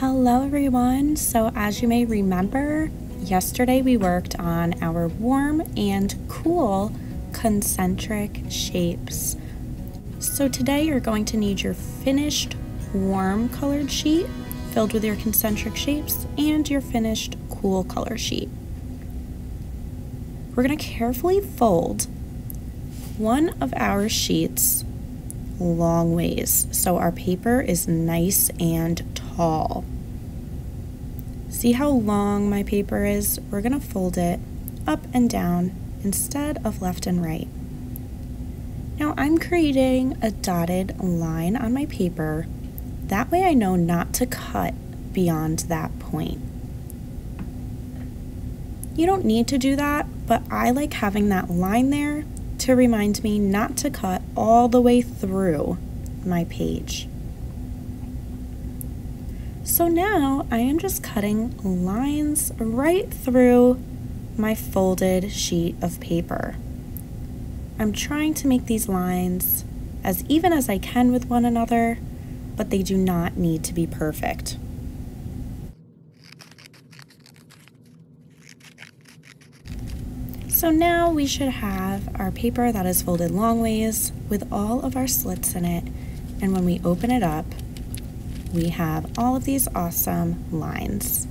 Hello everyone. So as you may remember, yesterday we worked on our warm and cool concentric shapes. So today you're going to need your finished warm colored sheet filled with your concentric shapes and your finished cool color sheet. We're going to carefully fold one of our sheets long ways so our paper is nice and tall. See how long my paper is? We're going to fold it up and down instead of left and right. Now I'm creating a dotted line on my paper. That way I know not to cut beyond that point. You don't need to do that, but I like having that line there to remind me not to cut all the way through my page. So now I am just cutting lines right through my folded sheet of paper. I'm trying to make these lines as even as I can with one another, but they do not need to be perfect. So now we should have our paper that is folded long ways with all of our slits in it. And when we open it up, we have all of these awesome lines.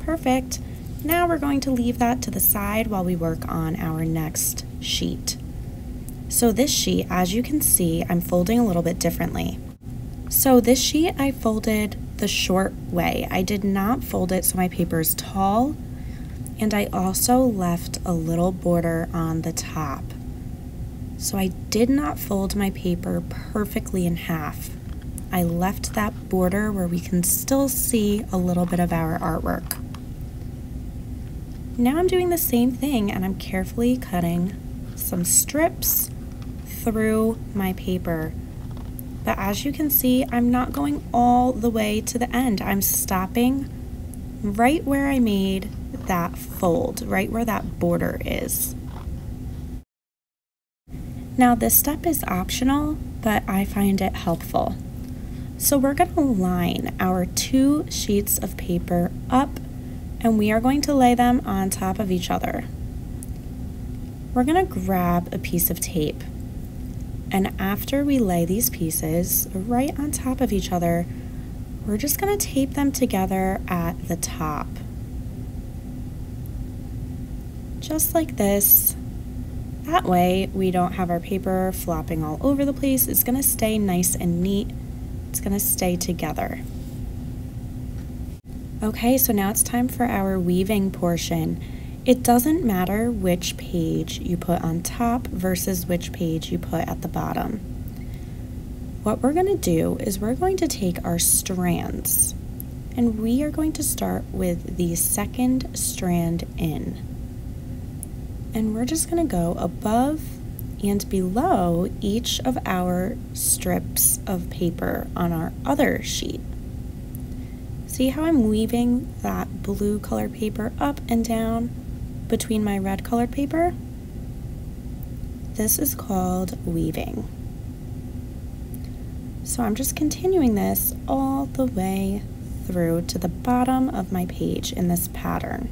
Perfect. Now we're going to leave that to the side while we work on our next sheet. So this sheet, as you can see, I'm folding a little bit differently. So this sheet I folded the short way. I did not fold it so my paper is tall and I also left a little border on the top. So I did not fold my paper perfectly in half. I left that border where we can still see a little bit of our artwork. Now I'm doing the same thing and I'm carefully cutting some strips through my paper. But as you can see, I'm not going all the way to the end. I'm stopping right where I made that fold, right where that border is. Now this step is optional, but I find it helpful. So we're going to line our two sheets of paper up and we are going to lay them on top of each other. We're going to grab a piece of tape and after we lay these pieces right on top of each other, we're just going to tape them together at the top just like this. That way we don't have our paper flopping all over the place. It's gonna stay nice and neat. It's gonna stay together. Okay, so now it's time for our weaving portion. It doesn't matter which page you put on top versus which page you put at the bottom. What we're going to do is we're going to take our strands and we are going to start with the second strand in and we're just going to go above and below each of our strips of paper on our other sheet. See how I'm weaving that blue colored paper up and down between my red colored paper? This is called weaving. So I'm just continuing this all the way through to the bottom of my page in this pattern.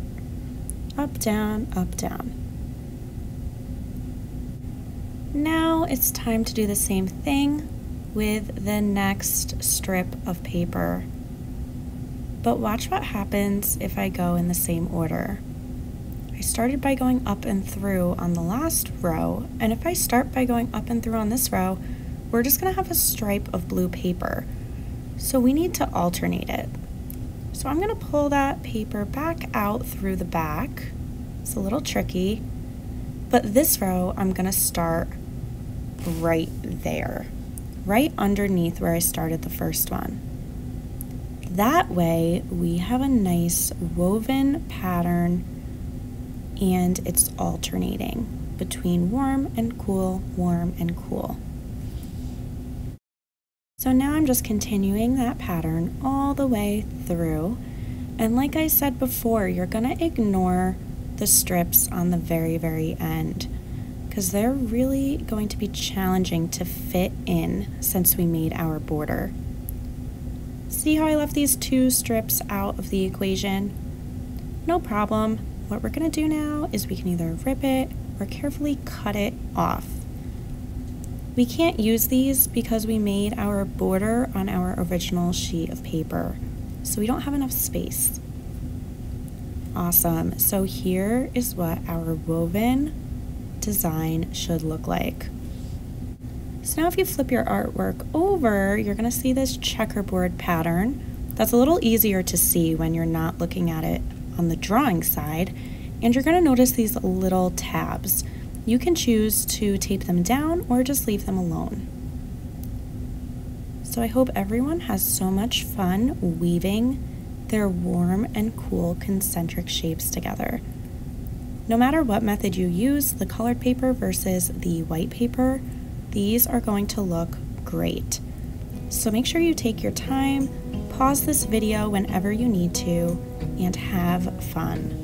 Up, down, up, down. Now it's time to do the same thing with the next strip of paper. But watch what happens if I go in the same order. I started by going up and through on the last row, and if I start by going up and through on this row, we're just gonna have a stripe of blue paper. So we need to alternate it. So I'm gonna pull that paper back out through the back. It's a little tricky, but this row I'm gonna start right there, right underneath where I started the first one. That way we have a nice woven pattern and it's alternating between warm and cool, warm and cool. So now I'm just continuing that pattern all the way through. And like I said before, you're gonna ignore the strips on the very, very end because they're really going to be challenging to fit in since we made our border. See how I left these two strips out of the equation? No problem. What we're gonna do now is we can either rip it or carefully cut it off. We can't use these because we made our border on our original sheet of paper, so we don't have enough space. Awesome, so here is what our woven design should look like. So now if you flip your artwork over, you're gonna see this checkerboard pattern. That's a little easier to see when you're not looking at it on the drawing side. And you're gonna notice these little tabs. You can choose to tape them down or just leave them alone. So I hope everyone has so much fun weaving their warm and cool concentric shapes together. No matter what method you use, the colored paper versus the white paper, these are going to look great. So make sure you take your time, pause this video whenever you need to, and have fun.